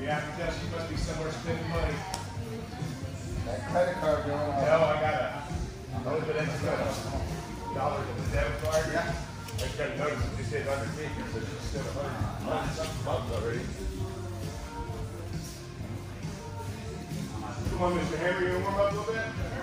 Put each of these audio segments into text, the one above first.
Yeah, because you must be somewhere spending money. That credit card going No, on. I got a, a little bit extra dollars the debit card. Yeah. I just got a notice, it just said underneath, it says it's still a hundred, hundred something bucks already. Come on, Mr. Henry, you wanna warm up a little bit?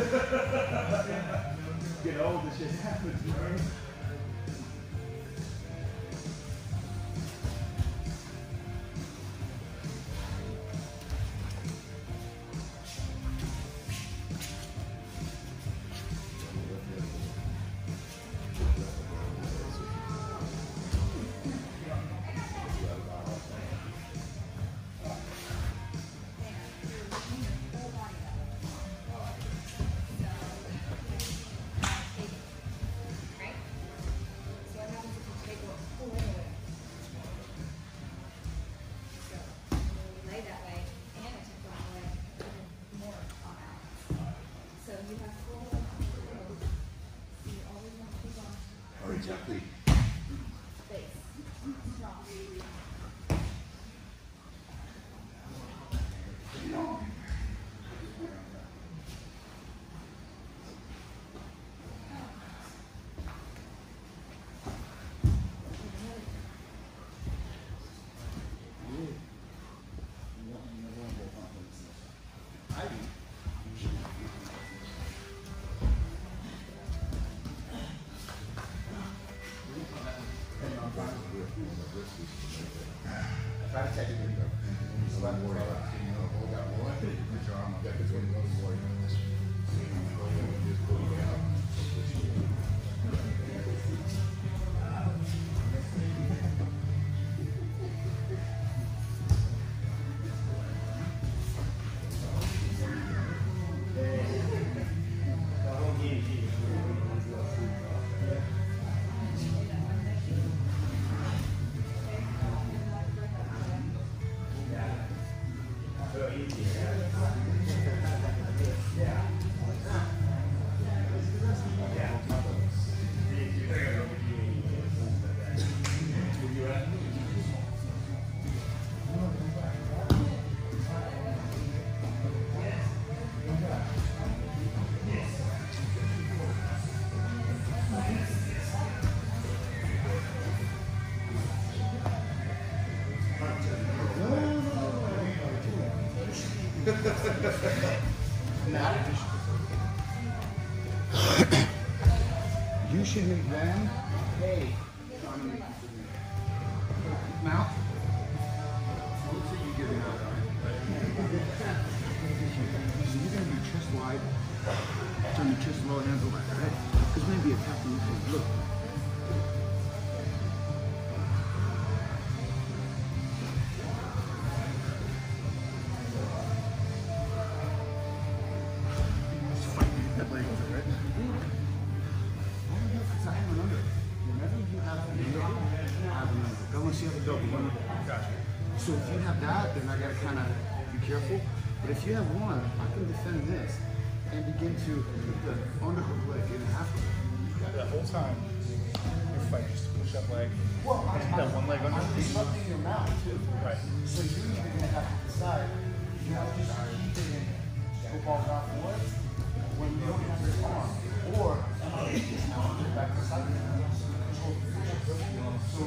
Get old, this shit happens. Right? Up. That is when you go to war. Just pull You should make them pay. Mount. Let's say you give it out. So you're gonna be chest wide. Turn your chest low, hands over, right? Because maybe a tap in. Look. An under. Unless you have a double under. Gotcha. So if you have that, then I gotta kind of be careful. But if you have one, I can defend this and begin to put the underhook leg in half. The whole time, you're fighting just to push up leg. Well, I, That one leg under? Something in your mouth too. Right. So you're either gonna have to decide, you have to keep it in football off wood when you don't have your arm, or just put back to side. So